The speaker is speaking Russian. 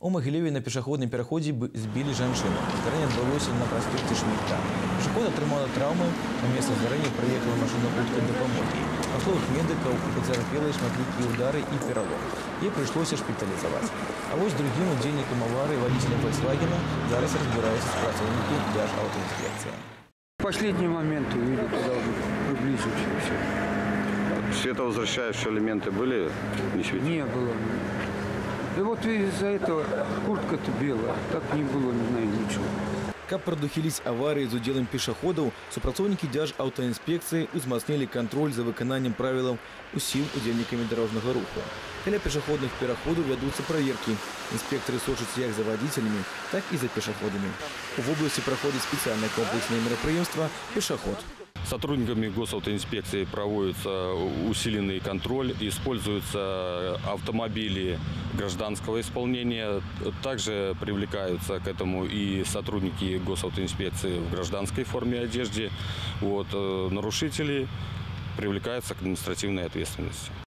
У Могилеве на пешеходном переходе б- сбили жанчыну. Здарэнне адбылося на праспекце Шмітка. Пешеход атрымала траўмы, на место здарэння прыехала машина хуткай дапамогі. Па словах медыкаў, у пацярпелай шматлікія удары і пералом. Ей прыйшлося шпіталізаваць. А вось другім удзельнікам аварыі вадзіцелем Volkswagen зараз разбіраюцца спрацоўнікі Держаўтоінспекцыі. Последний момент увидел, туда уже приблизился и все. Световозвращающие элементы были? Не светили? Не было. И вот из-за этого куртка-то белая, так не было, не знаю, ничего. Каб прадухіліць аварыі з удзелам пешаходаў, супрацоўнікі дзяржаўтаінспекцыі ўзмацнілі кантроль за выкананнем правілаў усім удзельнікамі дарожнага руху. Каля пешаходных пераходаў вядуцца праверкі. Інспектары сочаць як за вадзіцелямі, так і за пешаходамі. У вобласці праходзіць спецыяльнае комплекснае мерапрыемства пешаход. Сотрудниками госавтоинспекции проводится усиленный контроль, используются автомобили гражданского исполнения. Также привлекаются к этому и сотрудники госавтоинспекции в гражданской форме одежды. Вот, э, нарушители привлекаются к административной ответственности.